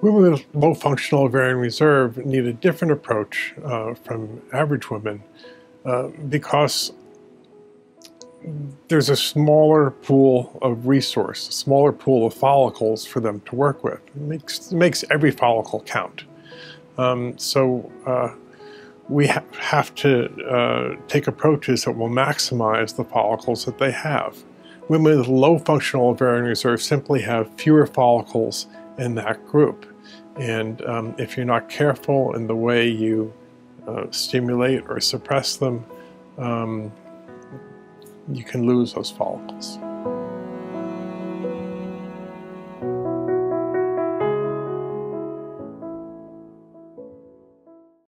Women with low functional ovarian reserve need a different approach uh, from average women uh, because there's a smaller pool of resource, a smaller pool of follicles for them to work with. It makes, makes every follicle count. Um, so uh, we ha have to uh, take approaches that will maximize the follicles that they have. Women with low functional ovarian reserve simply have fewer follicles in that group. And um, if you're not careful in the way you uh, stimulate or suppress them, um, you can lose those follicles.